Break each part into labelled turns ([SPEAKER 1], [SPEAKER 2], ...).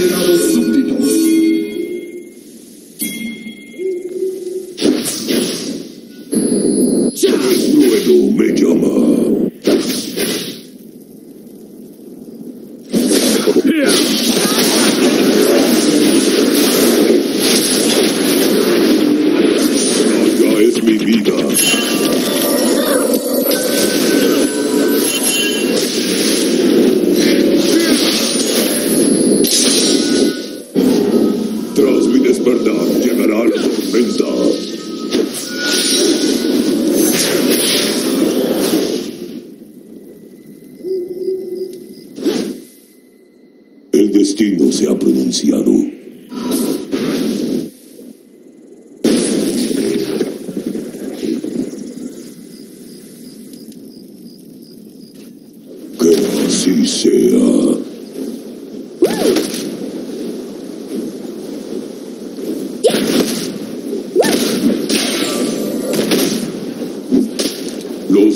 [SPEAKER 1] you know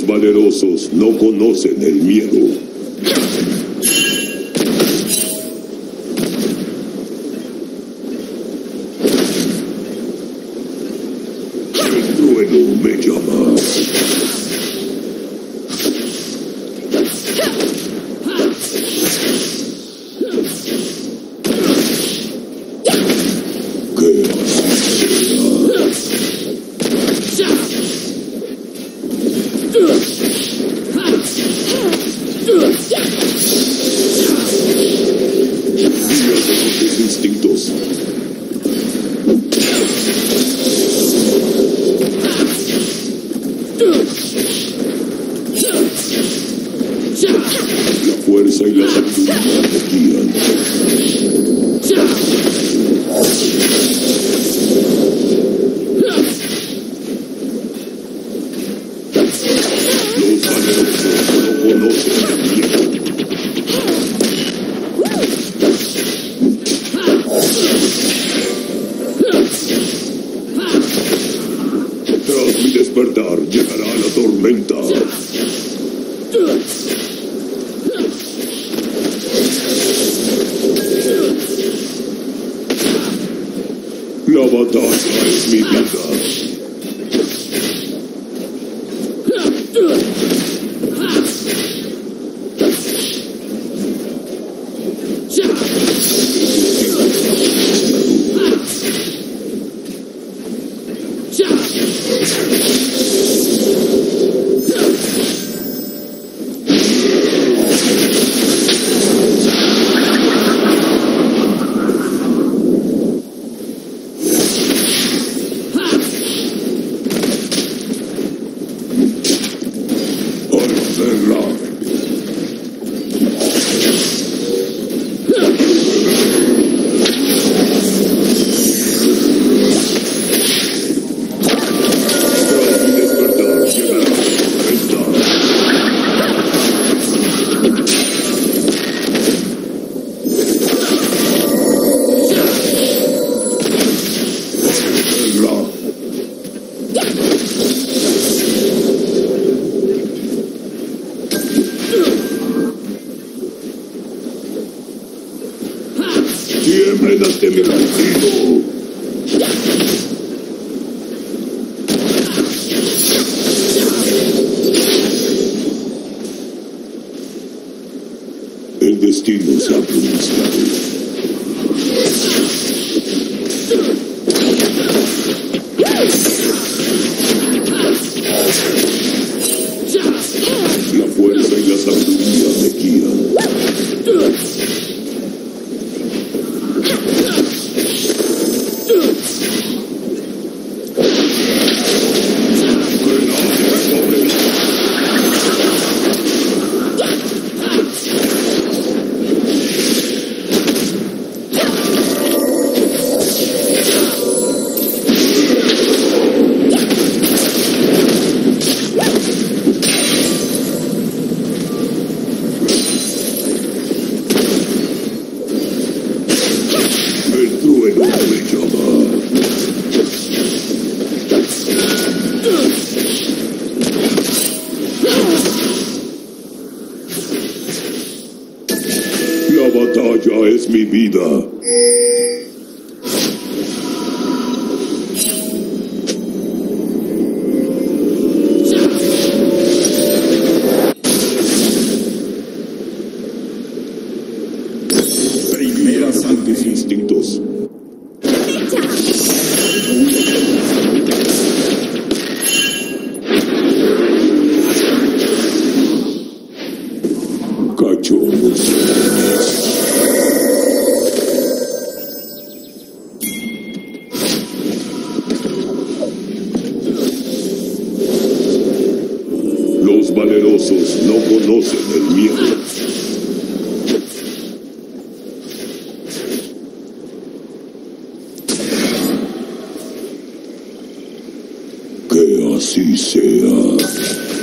[SPEAKER 1] valerosos no conocen el miedo. despertar llegará la tormenta. La batalla es mi vida. Que así sea.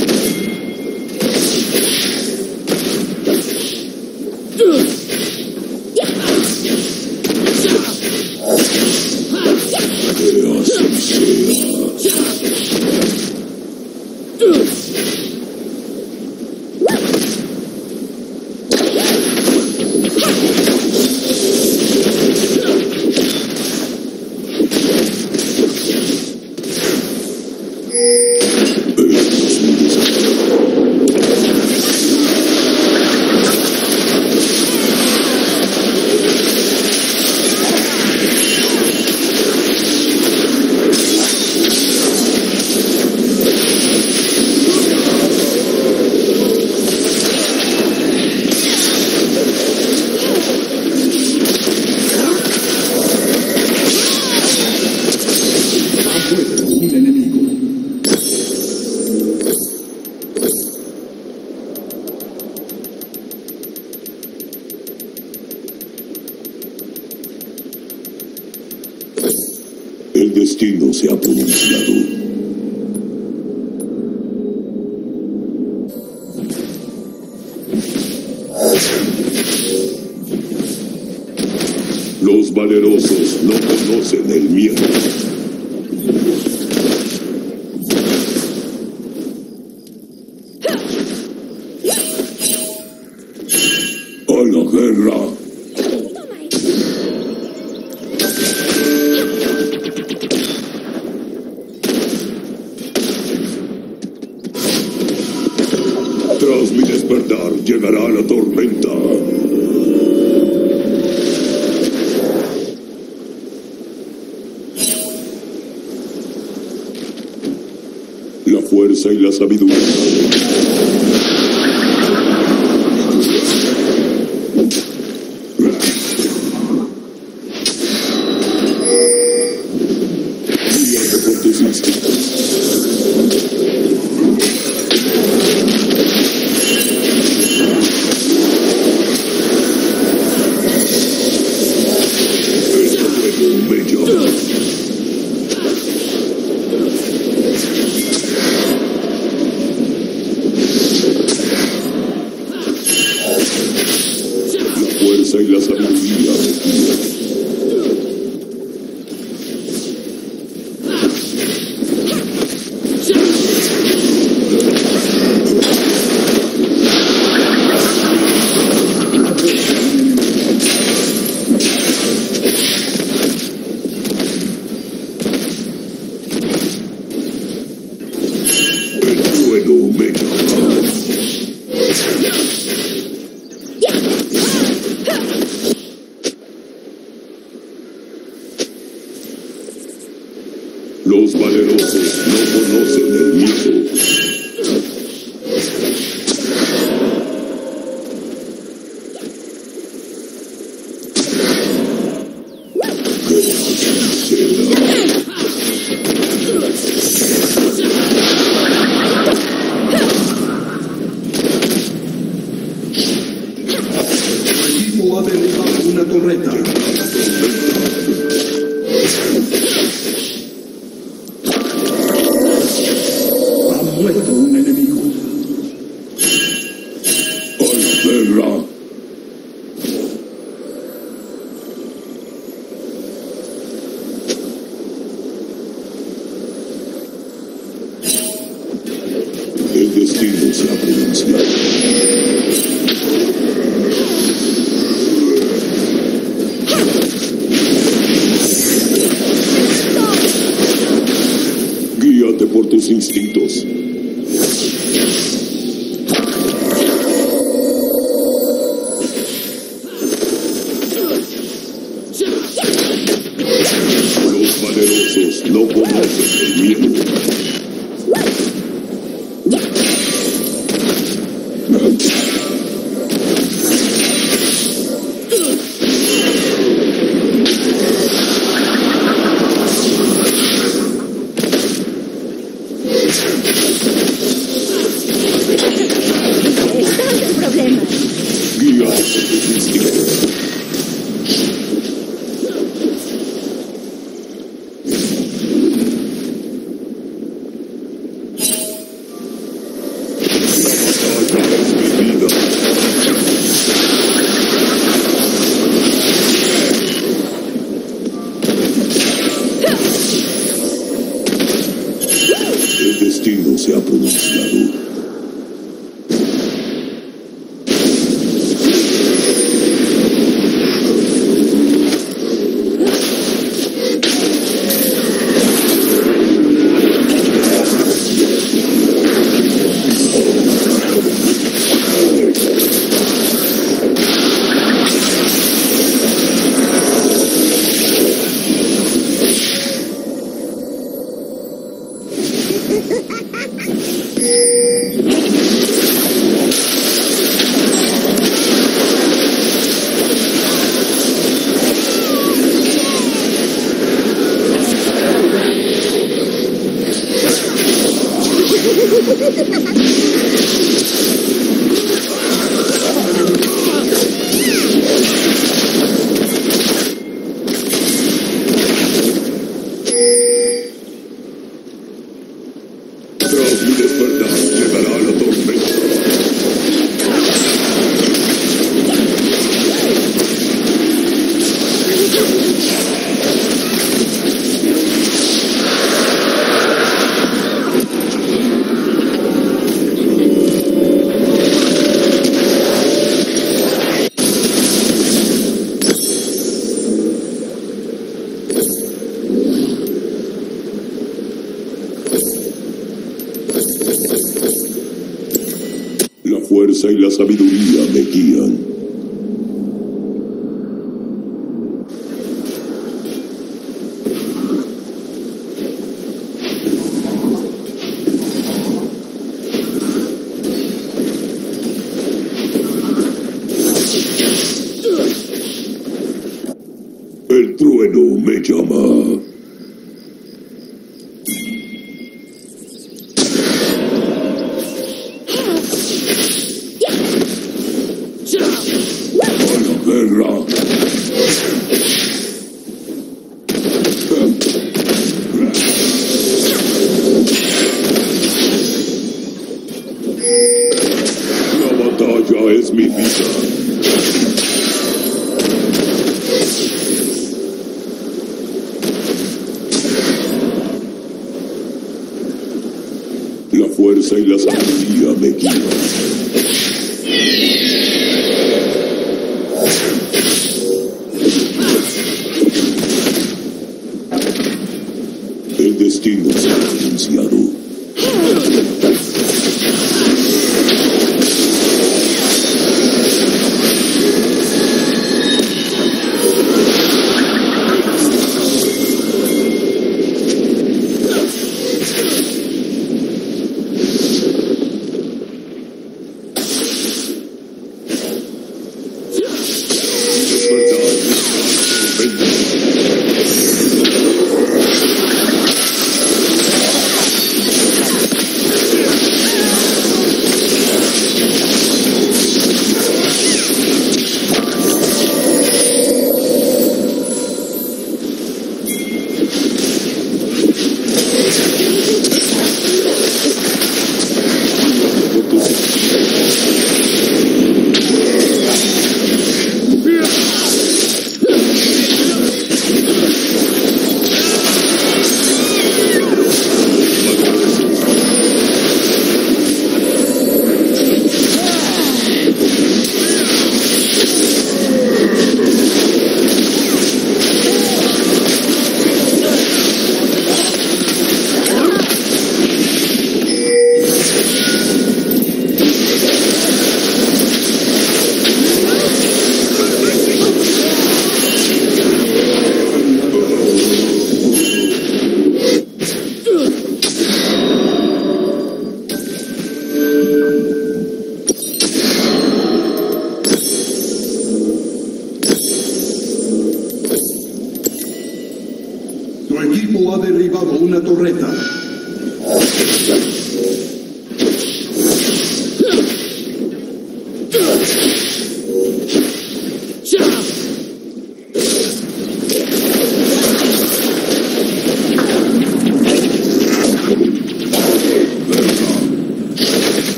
[SPEAKER 1] you El destino se ha pronunciado. Los valerosos no conocen el miedo. Bridge. Jomo.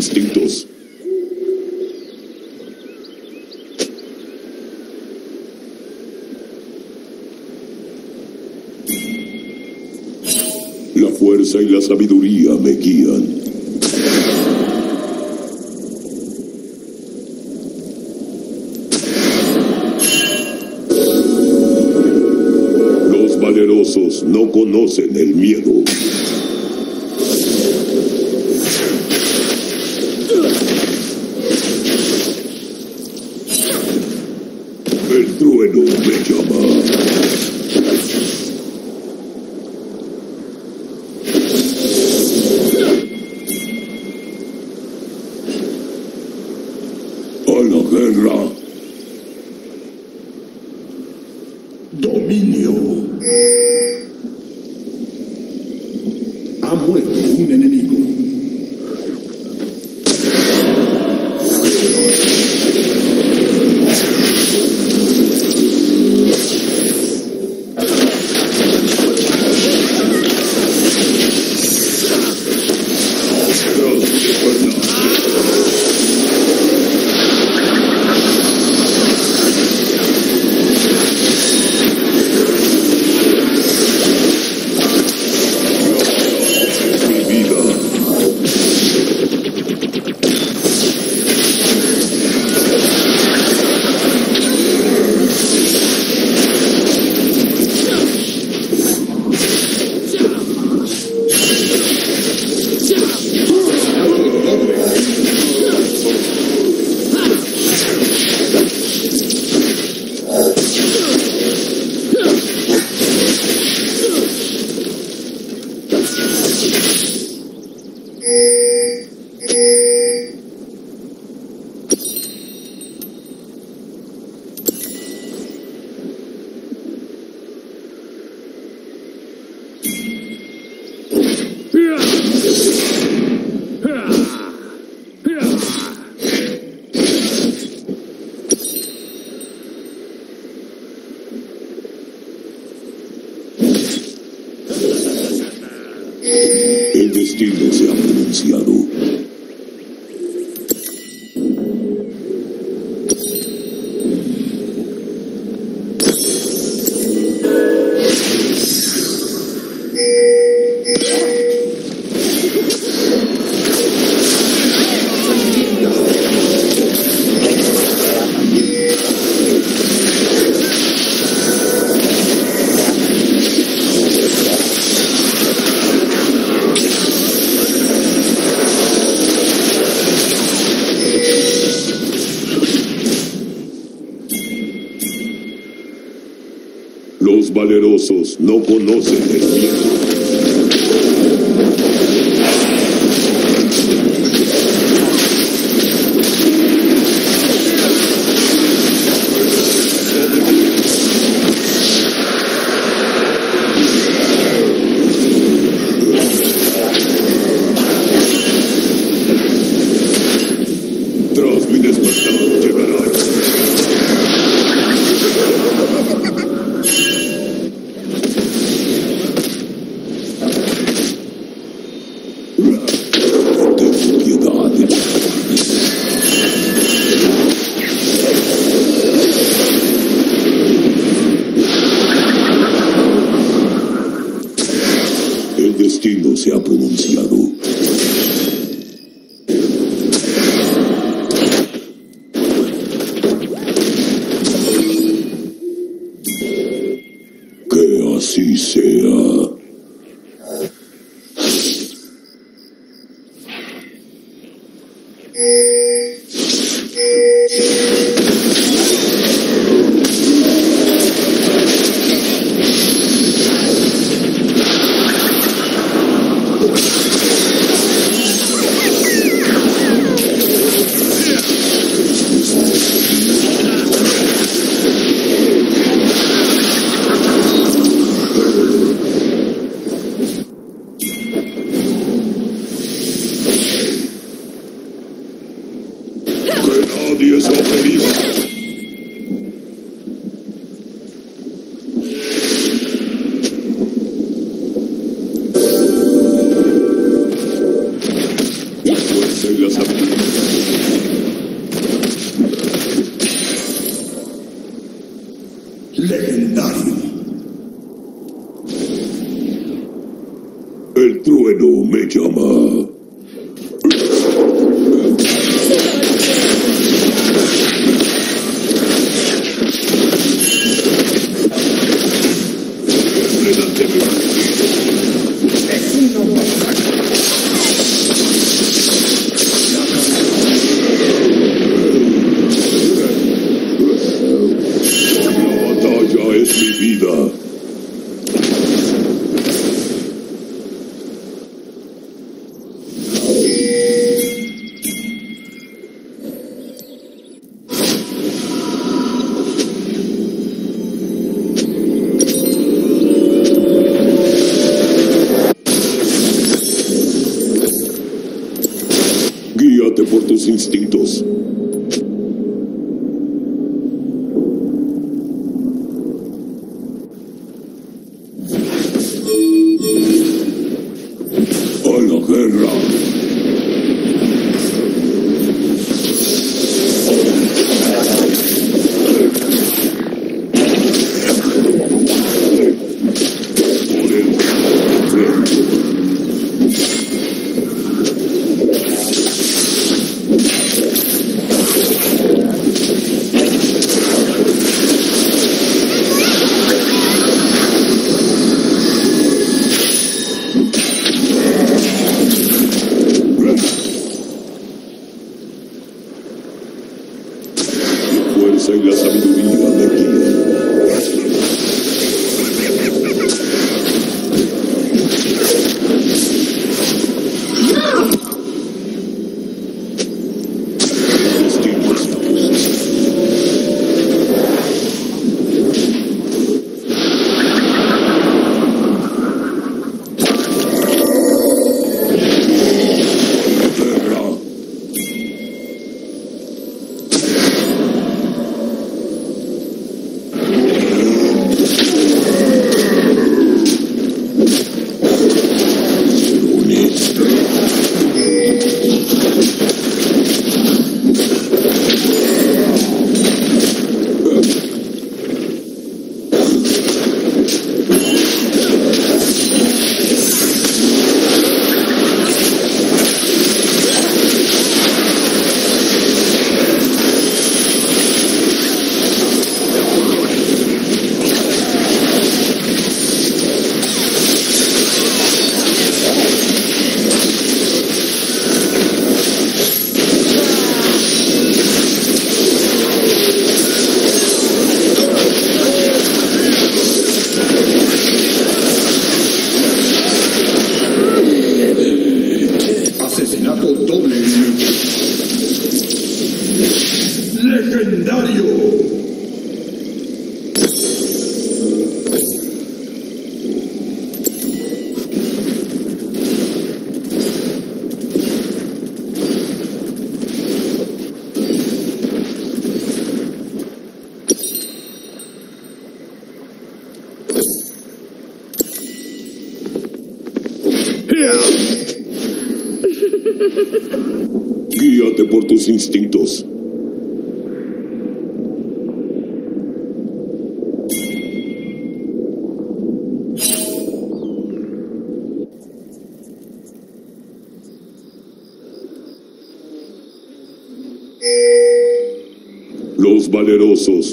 [SPEAKER 1] instintos. La fuerza y la sabiduría me guían. Los valerosos no conocen el miedo.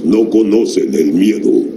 [SPEAKER 1] No conocen el miedo.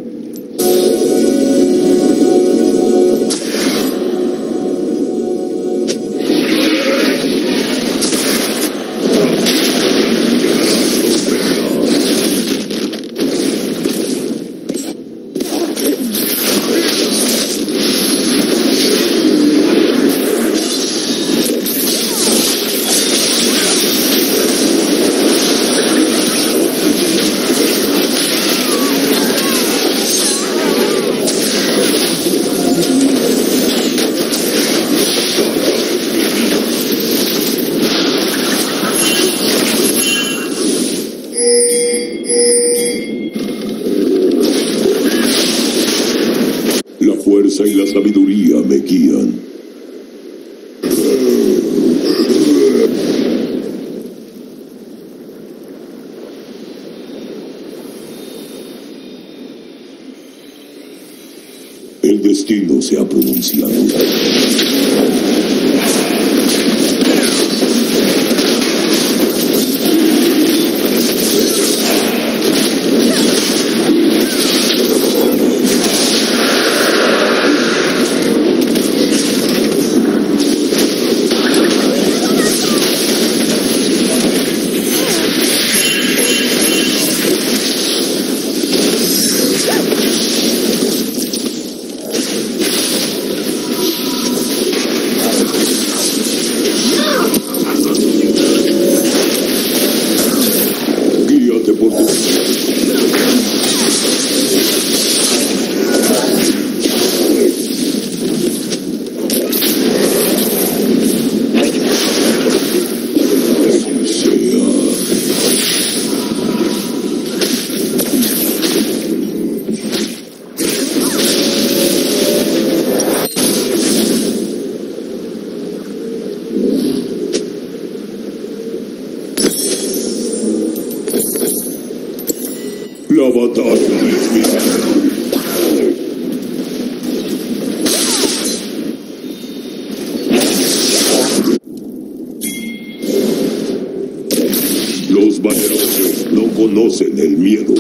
[SPEAKER 1] No conocen el miedo.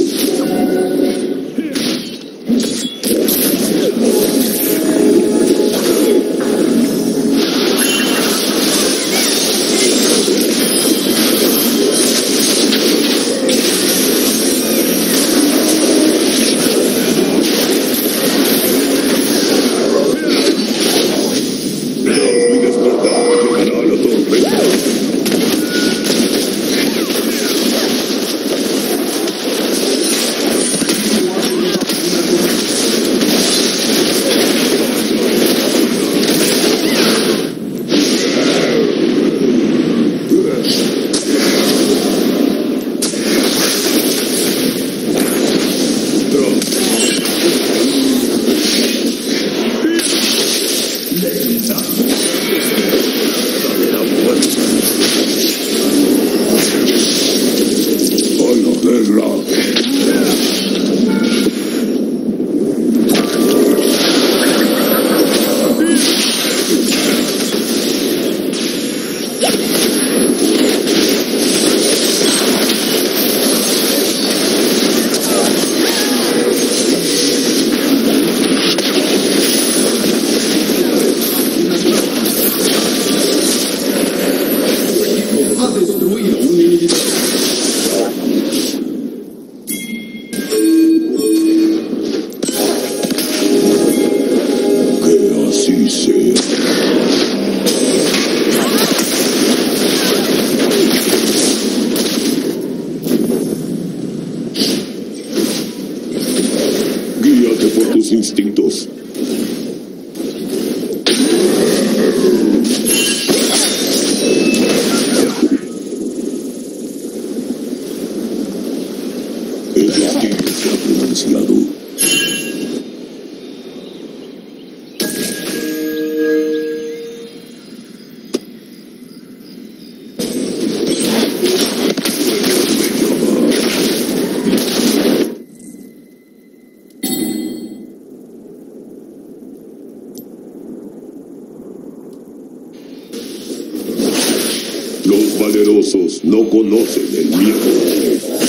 [SPEAKER 1] Los valerosos no conocen el miedo.